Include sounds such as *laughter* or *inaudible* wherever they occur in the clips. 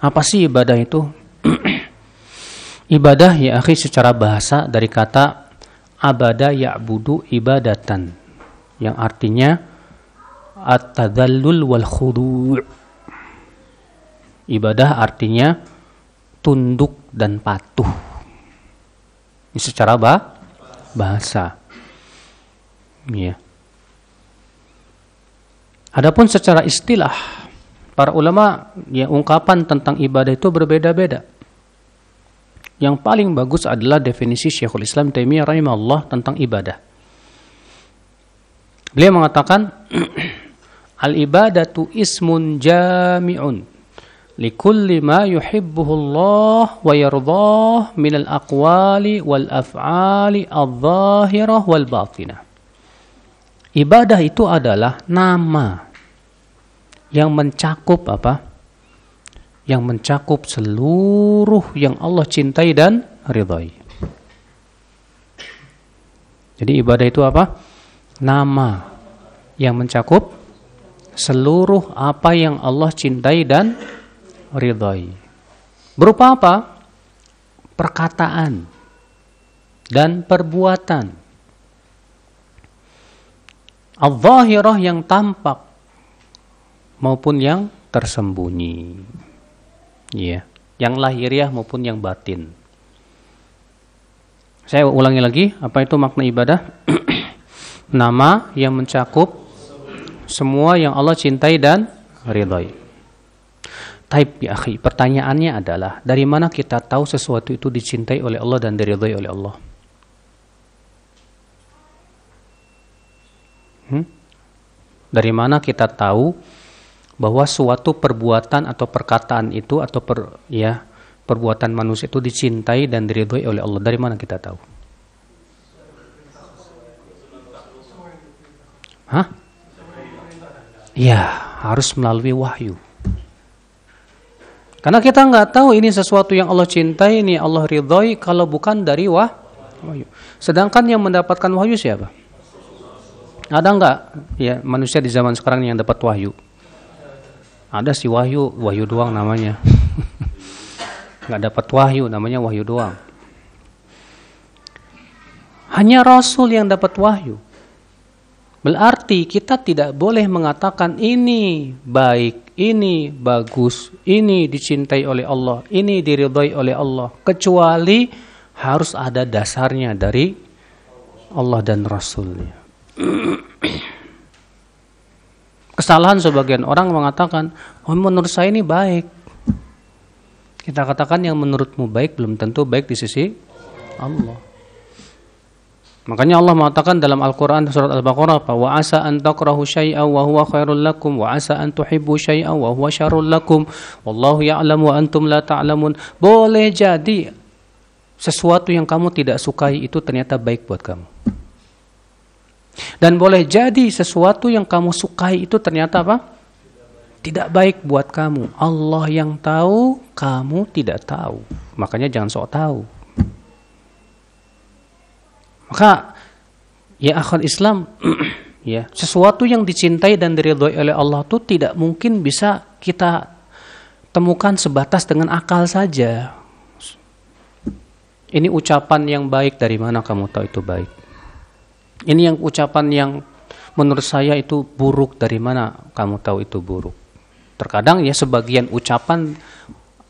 Apa sih ibadah itu? *clears throat* ibadah ya akhi secara bahasa dari kata abada ya'budu ibadatan yang artinya at-tadallul wal khudu' ibadah artinya tunduk dan patuh. Ini secara bah bahasa. Ya adapun secara istilah para ulama ya ungkapan tentang ibadah itu berbeda-beda. Yang paling bagus adalah definisi Syekhul Islam Taimiyah rahimahullah tentang ibadah. Beliau mengatakan *clears throat* al-ibadatu ismun jami'un likulli ma yuhibbuhu Allah wa yardah min al-aqwali wal af'ali adh-dhahirah wal batinah. Ibadah itu adalah nama yang mencakup apa? Yang mencakup seluruh yang Allah cintai dan ridhai. Jadi ibadah itu apa? Nama yang mencakup seluruh apa yang Allah cintai dan ridhai. Berupa apa? Perkataan dan perbuatan. Al-zahirah yang tampak maupun yang tersembunyi. Ya, yang lahiriah maupun yang batin. Saya ulangi lagi, apa itu makna ibadah? *clears throat* Nama yang mencakup semua yang Allah cintai dan ridhai. Taib ya akhi, pertanyaannya adalah dari mana kita tahu sesuatu itu dicintai oleh Allah dan diridhai oleh Allah? Hmm? Dari mana kita tahu bahwa suatu perbuatan atau perkataan itu atau per, ya perbuatan manusia itu dicintai dan diridhoi oleh Allah. Dari mana kita tahu? Hah? Ya, harus melalui wahyu. Karena kita nggak tahu ini sesuatu yang Allah cintai, ini Allah ridhoi kalau bukan dari wah, wahyu. Sedangkan yang mendapatkan wahyu siapa? Ada nggak ya manusia di zaman sekarang yang dapat wahyu? Ada si Wahyu, Wahyu doang namanya. *laughs* Nggak dapat Wahyu, namanya Wahyu doang. Hanya Rasul yang dapat Wahyu. Berarti kita tidak boleh mengatakan ini baik, ini bagus, ini dicintai oleh Allah, ini diridhoi oleh Allah. Kecuali harus ada dasarnya dari Allah dan Rasulnya. *clears throat* Kesalahan sebagian orang mengatakan, oh menurut saya ini baik. Kita katakan yang menurutmu baik belum tentu baik di sisi Allah. Makanya Allah mengatakan dalam Al-Quran surat Al-Baqarah wa asa an takrahu syai'an wa huwa khairul lakum wa asa an tuhibbu syai'an wa huwa lakum wallahu ya'lamu wa antum la ta'lamun. Boleh jadi sesuatu yang kamu tidak sukai itu ternyata baik buat kamu. Dan boleh jadi sesuatu yang kamu sukai itu ternyata apa? Tidak baik buat kamu. Allah yang tahu, kamu tidak tahu. Makanya jangan sok tahu. Maka ya akal Islam *clears throat* ya, sesuatu yang dicintai dan diridhoi oleh Allah itu tidak mungkin bisa kita temukan sebatas dengan akal saja. Ini ucapan yang baik dari mana kamu tahu itu baik? Ini yang ucapan yang menurut saya itu buruk dari mana kamu tahu itu buruk? Terkadang ya sebagian ucapan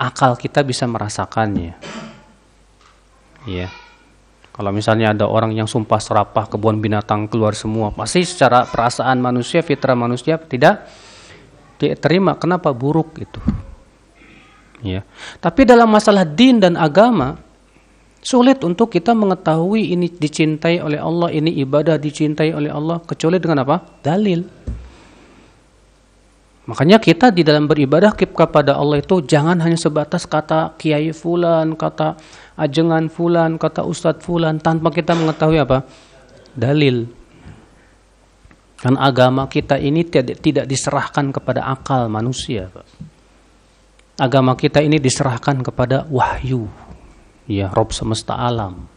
akal kita bisa merasakannya. Ya. Kalau misalnya ada orang yang sumpah serapah kebun binatang keluar semua, pasti secara perasaan manusia, fitrah manusia tidak diterima. Kenapa buruk itu? Ya. Tapi dalam masalah din dan agama, Sulit untuk kita mengetahui ini dicintai oleh Allah, ini ibadah dicintai oleh Allah kecuali dengan apa? Dalil. Makanya kita di dalam beribadah kepada Allah itu jangan hanya sebatas kata kiai fulan, kata ajengan fulan, kata ustadz fulan tanpa kita mengetahui apa? Dalil. Kan agama kita ini tidak, tidak diserahkan kepada akal manusia. Agama kita ini diserahkan kepada wahyu, ya Rob semesta alam.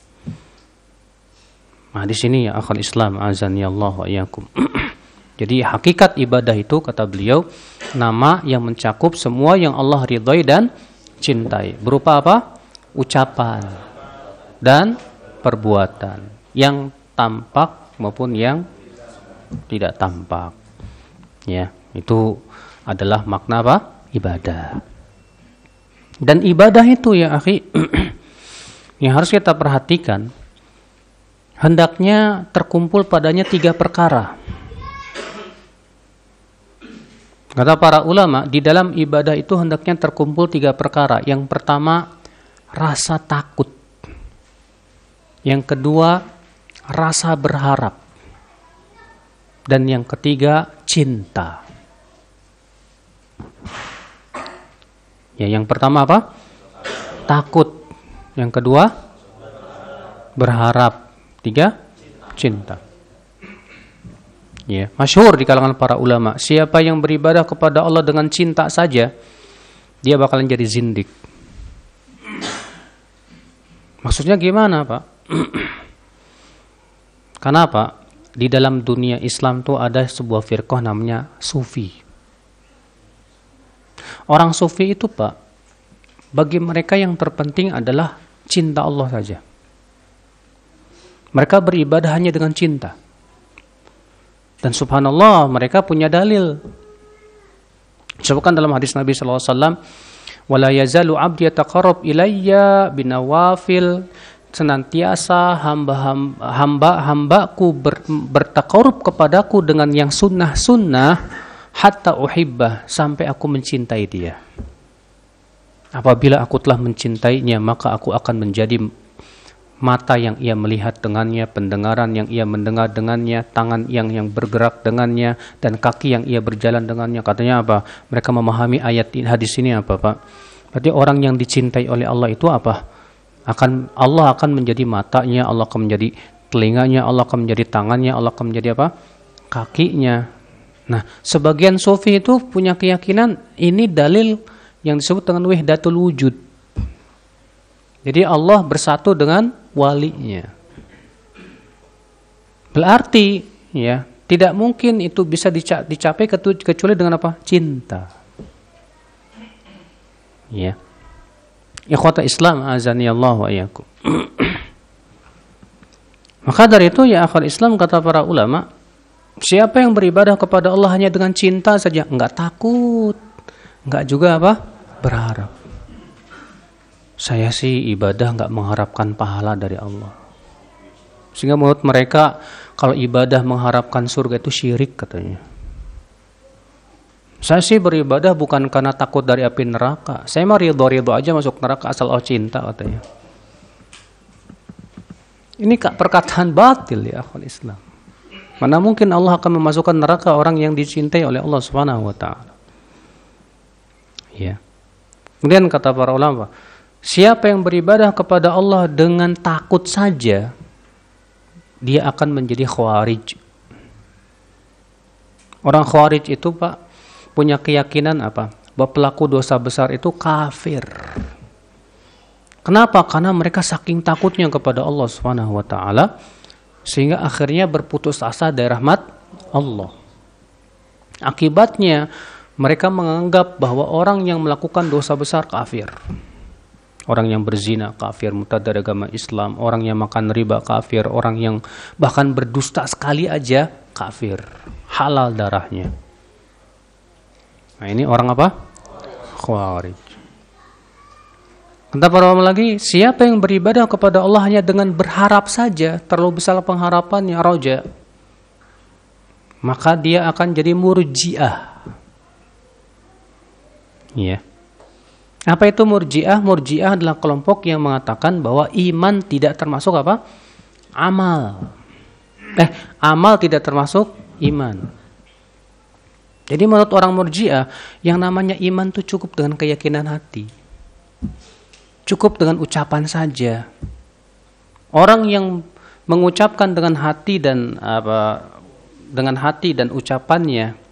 Nah di sini ya akal Islam azan ya Allah wa iyakum. *clears throat* Jadi hakikat ibadah itu kata beliau nama yang mencakup semua yang Allah ridhoi dan cintai. Berupa apa? Ucapan dan perbuatan yang tampak maupun yang tidak tampak. Ya, itu adalah makna apa? Ibadah. Dan ibadah itu ya akhi *clears throat* yang harus kita perhatikan hendaknya terkumpul padanya tiga perkara. Kata para ulama, di dalam ibadah itu hendaknya terkumpul tiga perkara. Yang pertama, rasa takut. Yang kedua, rasa berharap. Dan yang ketiga, cinta. Ya, yang pertama apa? Takut. Yang kedua, berharap. Tiga, cinta. Ya, masyhur di kalangan para ulama, siapa yang beribadah kepada Allah dengan cinta saja, dia bakalan jadi zindik. Maksudnya gimana, Pak? *clears throat* Kenapa? Di dalam dunia Islam tuh ada sebuah firqah namanya sufi. Orang sufi itu, Pak, bagi mereka yang terpenting adalah cinta Allah saja. Mereka beribadah hanya dengan cinta. Dan subhanallah mereka punya dalil. Sebutkan dalam hadis Nabi wasallam, "Wala yazalu 'abdi yataqarrab ilayya binawafil" senantiasa hamba hamba hambaku ber, bertakarub kepadaku dengan yang sunnah sunnah hatta uhibbah sampai aku mencintai dia. Apabila aku telah mencintainya maka aku akan menjadi mata yang ia melihat dengannya, pendengaran yang ia mendengar dengannya, tangan yang yang bergerak dengannya, dan kaki yang ia berjalan dengannya. Katanya apa? Mereka memahami ayat hadis ini apa, Pak? Berarti orang yang dicintai oleh Allah itu apa? Akan Allah akan menjadi matanya, Allah akan menjadi telinganya, Allah akan menjadi tangannya, Allah akan menjadi apa? Kakinya. Nah, sebagian sufi itu punya keyakinan ini dalil yang disebut dengan wahdatul wujud. Jadi Allah bersatu dengan walinya. Berarti ya, tidak mungkin itu bisa dicapai kecuali dengan apa? Cinta. Ya. Ikhwata Islam azani Allah wa. *clears throat* Maka dari itu ya akhir Islam kata para ulama, siapa yang beribadah kepada Allah hanya dengan cinta saja, enggak takut, enggak juga apa? berharap saya sih ibadah nggak mengharapkan pahala dari Allah. Sehingga menurut mereka kalau ibadah mengharapkan surga itu syirik katanya. Saya sih beribadah bukan karena takut dari api neraka. Saya mah ridho-ridho aja masuk neraka asal Allah cinta katanya. Ini perkataan batil ya akal Islam. Mana mungkin Allah akan memasukkan neraka orang yang dicintai oleh Allah Subhanahu wa taala. Ya. Kemudian kata para ulama, Siapa yang beribadah kepada Allah dengan takut saja, dia akan menjadi khawarij. Orang khawarij itu Pak punya keyakinan apa? Bahwa pelaku dosa besar itu kafir. Kenapa? Karena mereka saking takutnya kepada Allah Subhanahu wa taala sehingga akhirnya berputus asa dari rahmat Allah. Akibatnya mereka menganggap bahwa orang yang melakukan dosa besar kafir orang yang berzina kafir murtad dari agama Islam, orang yang makan riba kafir, orang yang bahkan berdusta sekali aja kafir, halal darahnya. Nah ini orang apa? Khawarij. Kata para lagi, siapa yang beribadah kepada Allah hanya dengan berharap saja, terlalu besar pengharapannya, roja, maka dia akan jadi murjiah. Iya. Apa itu murjiah? Murjiah adalah kelompok yang mengatakan bahwa iman tidak termasuk apa? Amal. Eh, amal tidak termasuk iman. Jadi menurut orang murjiah, yang namanya iman itu cukup dengan keyakinan hati. Cukup dengan ucapan saja. Orang yang mengucapkan dengan hati dan apa dengan hati dan ucapannya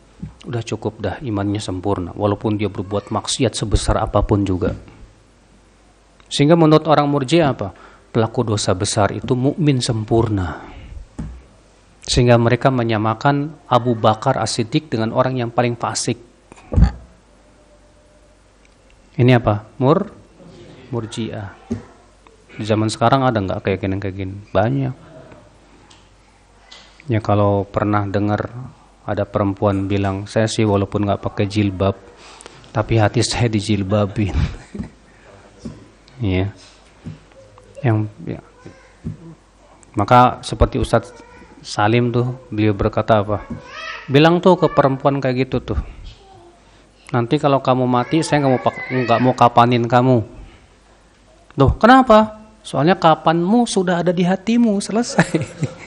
udah cukup dah imannya sempurna walaupun dia berbuat maksiat sebesar apa pun juga sehingga menurut orang murji apa pelaku dosa besar itu mukmin sempurna Sehingga mereka menyamakan Abu Bakar As-Siddiq dengan orang yang paling fasik. Ini apa? Mur Murji'ah. Di zaman sekarang ada nggak kayak gini kayak gini? Banyak. Ya kalau pernah dengar ada perempuan bilang, saya sih walaupun nggak pakai jilbab, tapi hati saya dijilbabin. *laughs* ya. Yang ya. Maka seperti Ustadz Salim tuh beliau berkata apa? Bilang tuh ke perempuan kayak gitu tuh. Nanti kalau kamu mati saya nggak mau nggak mau kapanin kamu. Tuh kenapa? Soalnya kapanmu sudah ada di hatimu selesai. *laughs*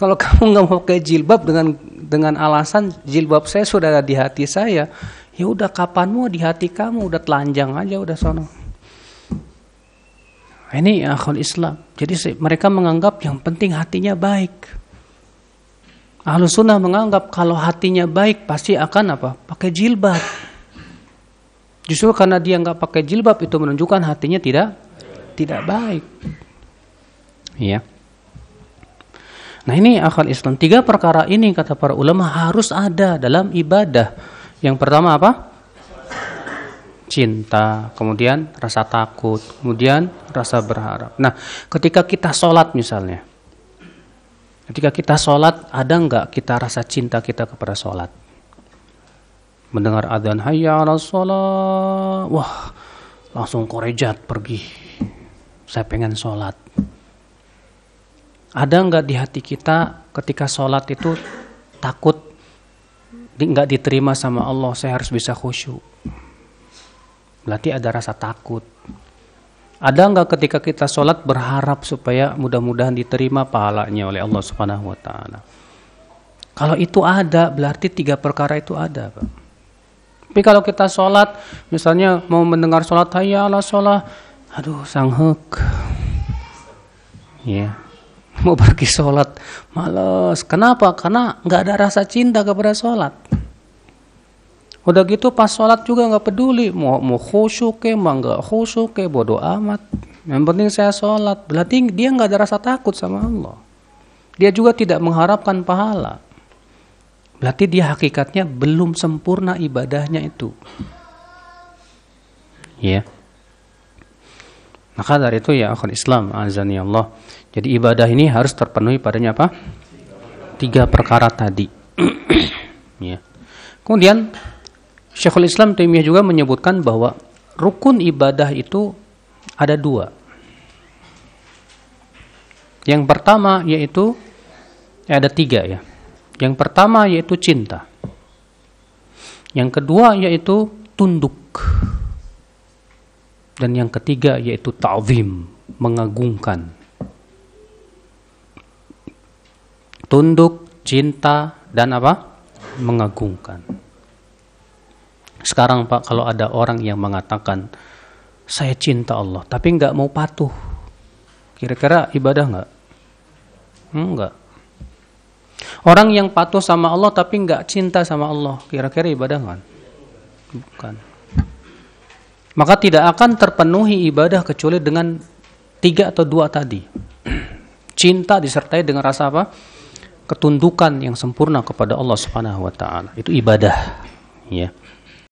kalau *laughs* kamu nggak mau pakai jilbab dengan dengan alasan jilbab saya sudah ada di hati saya, ya udah kapanmu di hati kamu udah telanjang aja udah sono. Ini akhul Islam. Jadi mereka menganggap yang penting hatinya baik. Ahlu sunnah menganggap kalau hatinya baik pasti akan apa? Pakai jilbab. Justru karena dia nggak pakai jilbab itu menunjukkan hatinya tidak tidak baik. Iya. Nah ini akal Islam. Tiga perkara ini kata para ulama harus ada dalam ibadah. Yang pertama apa? cinta, kemudian rasa takut, kemudian rasa berharap. Nah, ketika kita sholat misalnya, ketika kita sholat, ada nggak kita rasa cinta kita kepada sholat? Mendengar adzan hayya ala sholat, wah langsung korejat pergi. Saya pengen sholat. Ada nggak di hati kita ketika sholat itu takut nggak diterima sama Allah, saya harus bisa khusyuk Berarti ada rasa takut. Ada nggak ketika kita sholat berharap supaya mudah-mudahan diterima pahalanya oleh Allah Subhanahu Wa Taala? Kalau itu ada, berarti tiga perkara itu ada, Pak. Tapi kalau kita sholat, misalnya mau mendengar sholat, hayya ala sholat, aduh sanghek. Ya, *laughs* mau pergi sholat, males. Kenapa? Karena nggak ada rasa cinta kepada sholat. Udah gitu pas sholat juga nggak peduli mau mau khusyuk ke, mau nggak khusyuk ke, bodoh amat. Yang penting saya sholat. Berarti dia nggak ada rasa takut sama Allah. Dia juga tidak mengharapkan pahala. Berarti dia hakikatnya belum sempurna ibadahnya itu. Ya. Maka dari itu ya akhir Islam azani Allah. Jadi ibadah ini harus terpenuhi padanya apa? Tiga perkara tadi. *clears throat* ya. Kemudian Syekhul Islam Taimiyah juga menyebutkan bahwa rukun ibadah itu ada dua. Yang pertama yaitu ya ada tiga ya. Yang pertama yaitu cinta. Yang kedua yaitu tunduk. Dan yang ketiga yaitu ta'zim, mengagungkan. Tunduk, cinta, dan apa? Mengagungkan. Sekarang Pak kalau ada orang yang mengatakan saya cinta Allah tapi nggak mau patuh, kira-kira ibadah nggak? Enggak. Orang yang patuh sama Allah tapi nggak cinta sama Allah, kira-kira ibadah nggak? Bukan. Maka tidak akan terpenuhi ibadah kecuali dengan tiga atau dua tadi. *clears throat* Cinta disertai dengan rasa apa? Ketundukan yang sempurna kepada Allah Subhanahu wa taala. Itu ibadah, ya.